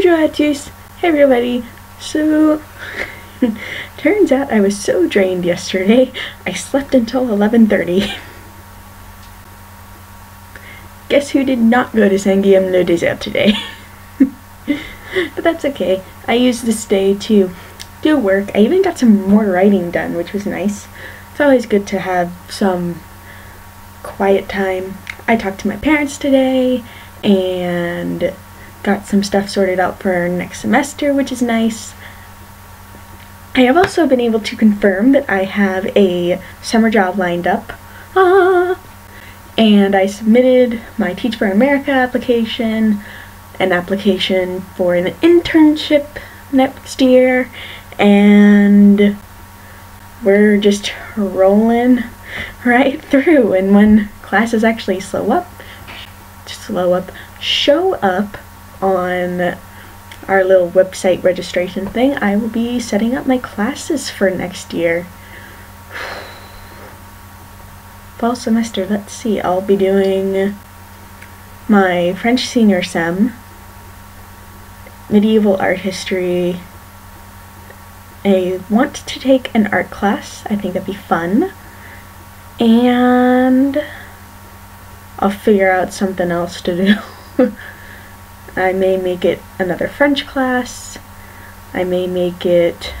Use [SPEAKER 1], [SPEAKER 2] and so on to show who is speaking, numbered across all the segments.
[SPEAKER 1] Bonjour à tous. Hey everybody. So, turns out I was so drained yesterday, I slept until 11.30. Guess who did not go to Saint Guilhem le Désert today? but that's okay. I used this day to do work. I even got some more writing done, which was nice. It's always good to have some quiet time. I talked to my parents today and got some stuff sorted out for next semester, which is nice. I have also been able to confirm that I have a summer job lined up. Ah! And I submitted my Teach for America application, an application for an internship next year, and we're just rolling right through. And when classes actually slow up, slow up, show up on our little website registration thing, I will be setting up my classes for next year. Fall semester, let's see, I'll be doing my French senior sem, medieval art history. I want to take an art class, I think that'd be fun. And I'll figure out something else to do. I may make it another French class. I may make it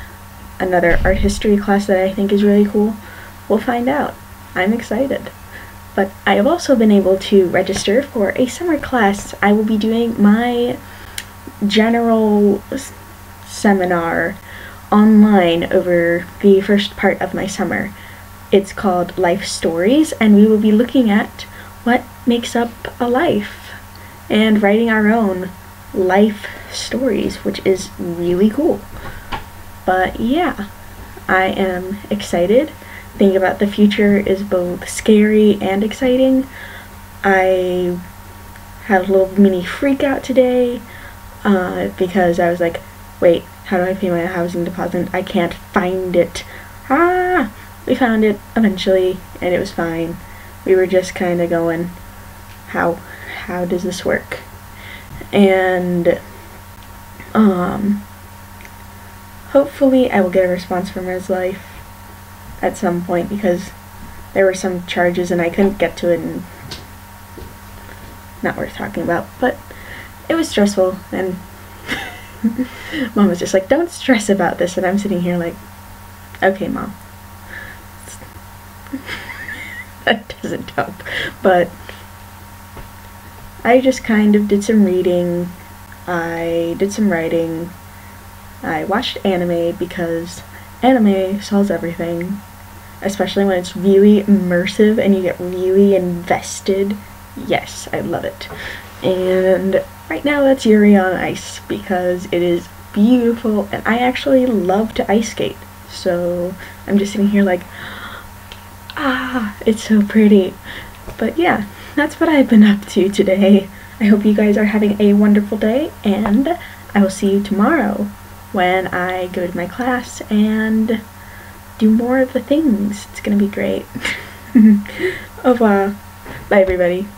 [SPEAKER 1] another art history class that I think is really cool. We'll find out. I'm excited. But I have also been able to register for a summer class. I will be doing my general seminar online over the first part of my summer. It's called Life Stories, and we will be looking at what makes up a life and writing our own life stories, which is really cool. But yeah, I am excited. Thinking about the future is both scary and exciting. I had a little mini freak out today uh, because I was like, wait, how do I pay my housing deposit? I can't find it. Ah! We found it eventually, and it was fine. We were just kind of going, how? How does this work? And um, hopefully I will get a response from Res Life at some point because there were some charges and I couldn't get to it and not worth talking about. But it was stressful and mom was just like, don't stress about this. And I'm sitting here like, okay, mom. that doesn't help. But I just kind of did some reading, I did some writing, I watched anime because anime solves everything, especially when it's really immersive and you get really invested. Yes, I love it. And right now that's Yuri on Ice because it is beautiful and I actually love to ice skate. So I'm just sitting here like, ah, it's so pretty. But yeah, that's what I've been up to today. I hope you guys are having a wonderful day, and I will see you tomorrow when I go to my class and do more of the things. It's gonna be great. Au revoir. Bye, everybody.